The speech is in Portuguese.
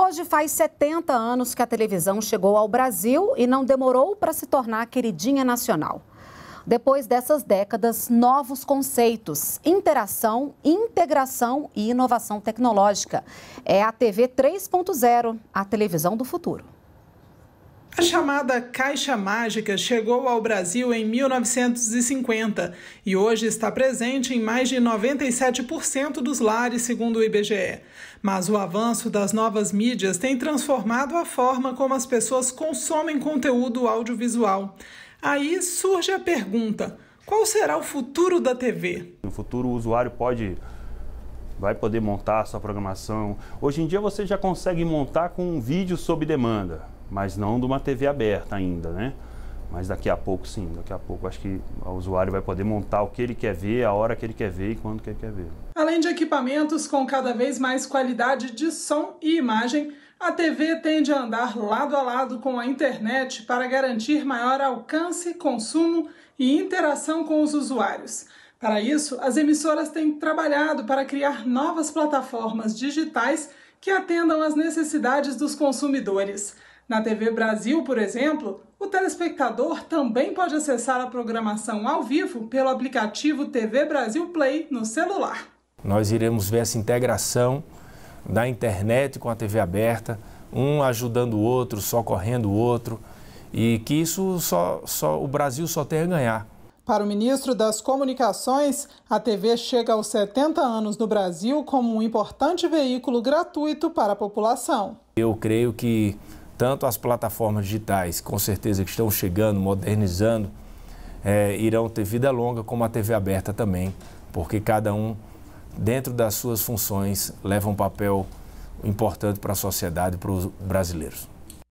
Hoje faz 70 anos que a televisão chegou ao Brasil e não demorou para se tornar queridinha nacional. Depois dessas décadas, novos conceitos, interação, integração e inovação tecnológica. É a TV 3.0, a televisão do futuro. A chamada Caixa Mágica chegou ao Brasil em 1950 e hoje está presente em mais de 97% dos lares, segundo o IBGE. Mas o avanço das novas mídias tem transformado a forma como as pessoas consomem conteúdo audiovisual. Aí surge a pergunta: qual será o futuro da TV? No futuro, o usuário pode vai poder montar a sua programação. Hoje em dia você já consegue montar com um vídeo sob demanda mas não de uma TV aberta ainda, né? Mas daqui a pouco, sim, daqui a pouco acho que o usuário vai poder montar o que ele quer ver, a hora que ele quer ver e quando que ele quer ver. Além de equipamentos com cada vez mais qualidade de som e imagem, a TV tende a andar lado a lado com a internet para garantir maior alcance, consumo e interação com os usuários. Para isso, as emissoras têm trabalhado para criar novas plataformas digitais que atendam às necessidades dos consumidores. Na TV Brasil, por exemplo, o telespectador também pode acessar a programação ao vivo pelo aplicativo TV Brasil Play no celular. Nós iremos ver essa integração da internet com a TV aberta, um ajudando o outro, socorrendo o outro, e que isso só, só o Brasil só tem a ganhar. Para o ministro das Comunicações, a TV chega aos 70 anos no Brasil como um importante veículo gratuito para a população. Eu creio que tanto as plataformas digitais, com certeza que estão chegando, modernizando, é, irão ter vida longa, como a TV aberta também, porque cada um, dentro das suas funções, leva um papel importante para a sociedade e para os brasileiros.